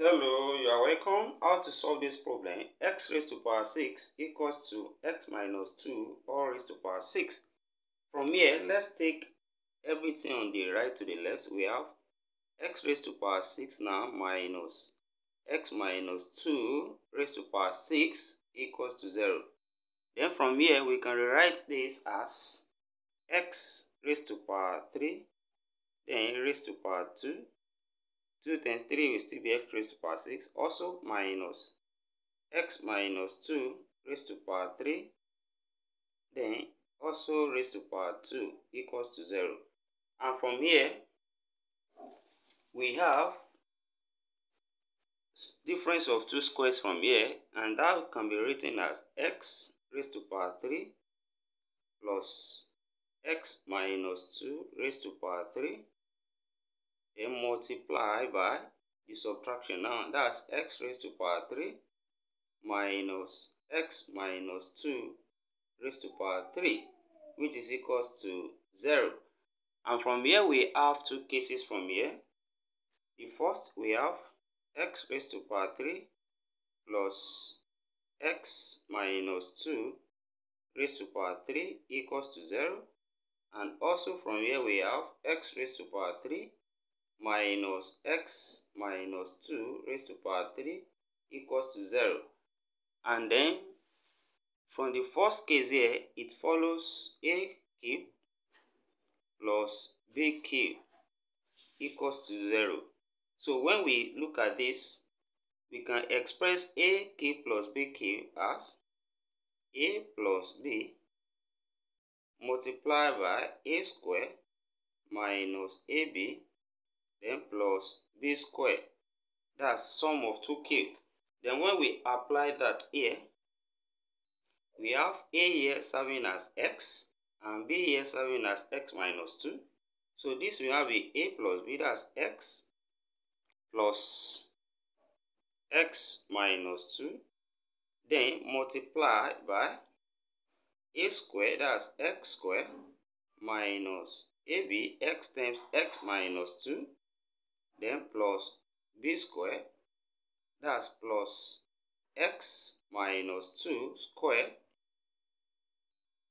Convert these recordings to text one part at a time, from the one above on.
Hello, you are welcome. How to solve this problem? x raised to power 6 equals to x minus 2 all raised to power 6. From here, let's take everything on the right to the left. We have x raised to power 6 now minus x minus 2 raised to power 6 equals to 0. Then from here, we can rewrite this as x raised to power 3, then raised to power 2, 2 times 3 will still be x raised to power 6. Also minus x minus 2 raised to power 3. Then also raised to power 2 equals to 0. And from here, we have difference of two squares from here. And that can be written as x raised to power 3 plus x minus 2 raised to power 3 then multiply by the subtraction. Now that's x raised to power 3 minus x minus 2 raised to power 3 which is equals to 0. And from here we have two cases from here. The first we have x raised to power 3 plus x minus 2 raised to power 3 equals to 0. And also from here we have x raised to power 3 minus x minus 2 raised to power 3 equals to 0. And then from the first case here, it follows a cube plus b cube equals to 0. So when we look at this, we can express a cube plus b cube as a plus b multiplied by a square minus ab then plus b square. That's sum of two cube. Then when we apply that here, we have a here serving as x and b here serving as x minus 2. So this will have be a plus b, that's x plus x minus 2. Then multiply by a square, that's x square minus ab, x times x minus 2 then plus b square that's plus x minus 2 square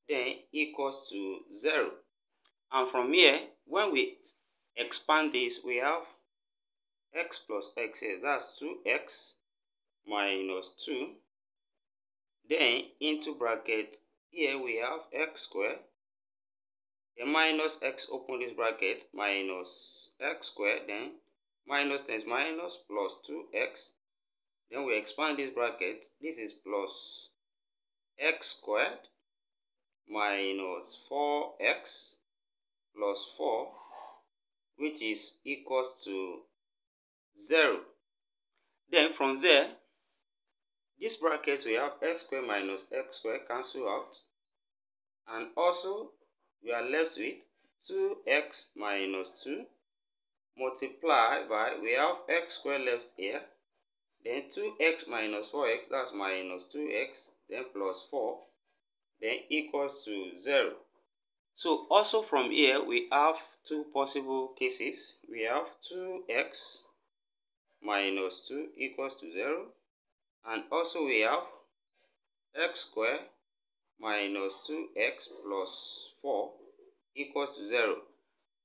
then equals to 0 and from here when we expand this we have x plus x here that's 2x minus 2 then into bracket here we have x square then minus x open this bracket minus x square then minus times minus plus 2x. Then we expand this bracket. This is plus x squared minus 4x plus 4 which is equals to 0. Then from there, this bracket we have x squared minus x squared cancel out. And also we are left with 2x minus 2 multiply by, we have x squared left here, then 2x minus 4x, that's minus 2x, then plus 4, then equals to 0. So also from here, we have two possible cases. We have 2x minus 2 equals to 0. And also we have x squared minus 2x plus 4 equals to 0.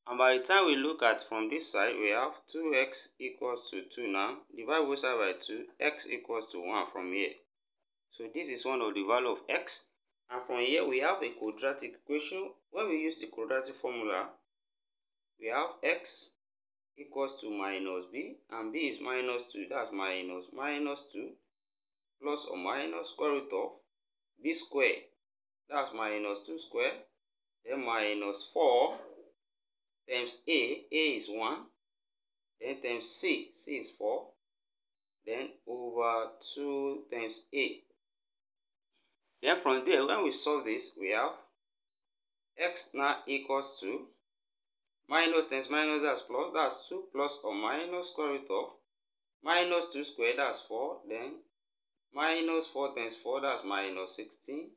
And by the time we look at from this side, we have 2x equals to 2 now. Divide both sides by 2, x equals to 1 from here. So this is one of the value of x. And from here, we have a quadratic equation. When we use the quadratic formula, we have x equals to minus b, and b is minus 2. That's minus minus 2 plus or minus square root of b squared. That's minus 2 squared. Then minus 4 times A, A is 1, then times C, C is 4, then over 2 times A. Then from there, when we solve this, we have x now equals to minus times minus, that's plus, that's 2 plus or minus square root of minus 2 squared, that's 4, then minus 4 times 4, that's minus 16,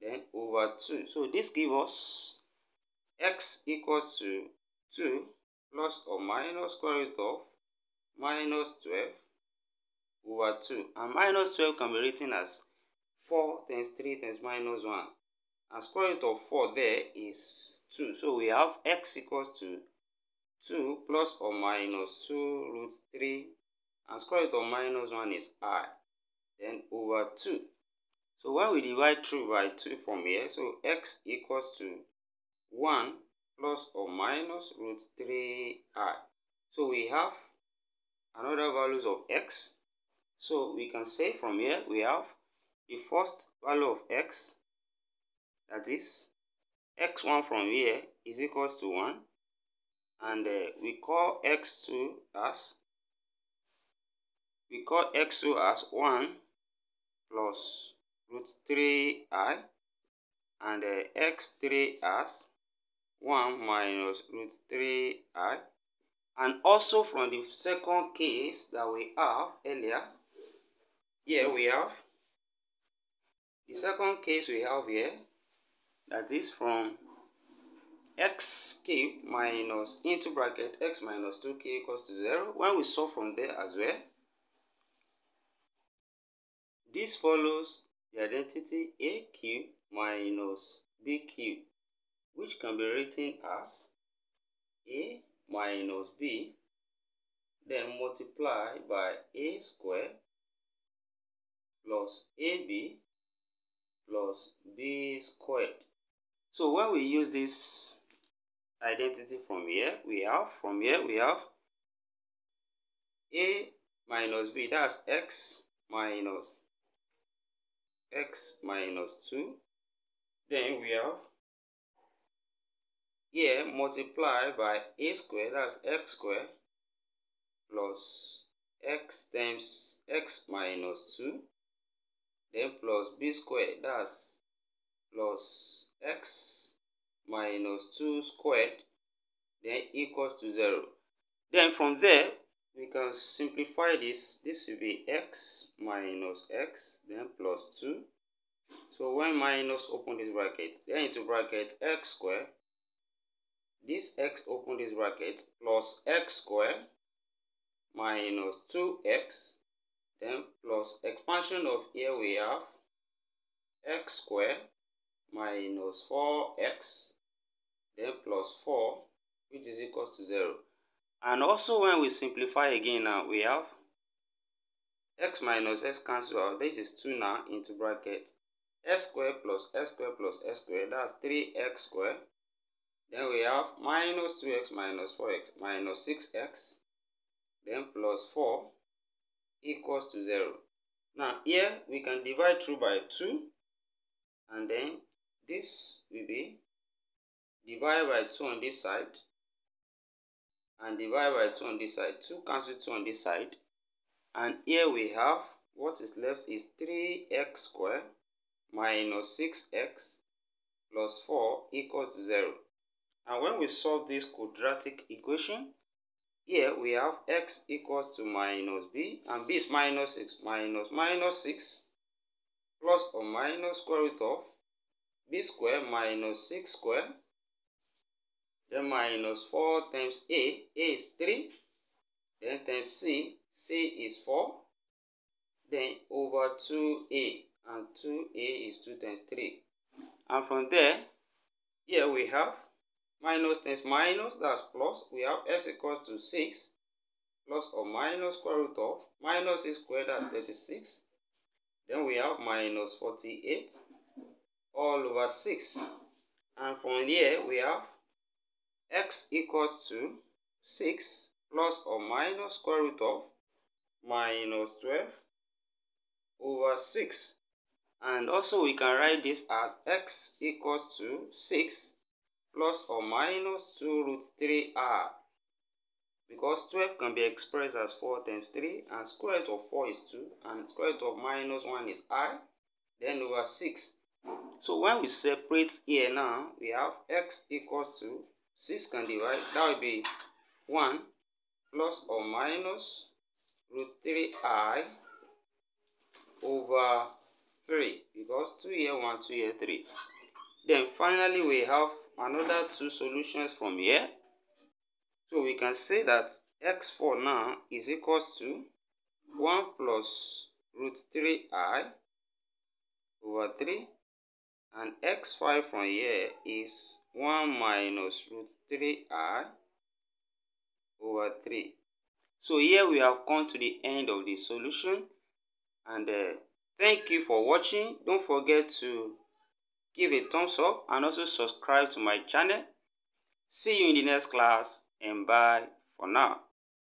then over 2. So this gives us x equals to 2 plus or minus square root of minus 12 over 2. And minus 12 can be written as 4 times 3 times minus 1. And square root of 4 there is 2. So we have x equals to 2 plus or minus 2 root 3. And square root of minus 1 is i. Then over 2. So when we divide through by 2 from here, so x equals to 1 plus or minus root 3i. So we have another values of x. So we can say from here we have the first value of x that is x1 from here is equals to 1 and uh, we call x2 as we call x2 as 1 plus root 3i and uh, x3 as 1 minus root 3i and also from the second case that we have earlier here we have the second case we have here that is from x cube minus into bracket x minus 2k equals to 0 when we solve from there as well this follows the identity a cube minus b cube which can be written as a minus b then multiply by a square plus ab plus b squared. So when we use this identity from here, we have, from here we have a minus b, that's x minus x minus 2. Then we have here multiply by a square, that's x square, plus x times x minus 2, then plus b squared, that's plus x minus 2 squared, then equals to 0. Then from there, we can simplify this. This will be x minus x, then plus 2. So when minus open this bracket, then into bracket x square this x open this bracket plus x square minus 2x then plus expansion of here we have x square minus 4x then plus 4 which is equals to 0 and also when we simplify again now we have x minus x cancel out this is 2 now into bracket x square plus x square plus x square that's 3x square then we have minus 2x minus 4x minus 6x. Then plus 4 equals to 0. Now here we can divide through by 2. And then this will be divide by 2 on this side. And divide by 2 on this side. 2 cancel 2 on this side. And here we have what is left is 3x squared minus 6x plus 4 equals to 0. And when we solve this quadratic equation, here we have x equals to minus b, and b is minus 6 minus minus 6 plus or minus square root of b square minus 6 square, then minus 4 times a, a is 3, then times c, c is 4, then over 2a, and 2a is 2 times 3. And from there, here we have minus times minus, that's plus. We have x equals to 6 plus or minus square root of minus 6 squared, that's 36. Then we have minus 48 all over 6. And from here we have x equals to 6 plus or minus square root of minus 12 over 6. And also we can write this as x equals to 6 plus or minus 2 root 3r because 12 can be expressed as 4 times 3 and square root of 4 is 2 and square root of minus 1 is i then over 6 so when we separate here now we have x equals to 6 can divide that will be 1 plus or minus root 3i over 3 because 2 here 1 2 here 3 then finally we have another two solutions from here. So we can say that x4 now is equals to 1 plus root 3i over 3 and x5 from here is 1 minus root 3i over 3. So here we have come to the end of the solution and uh, thank you for watching. Don't forget to give a thumbs up and also subscribe to my channel. See you in the next class and bye for now.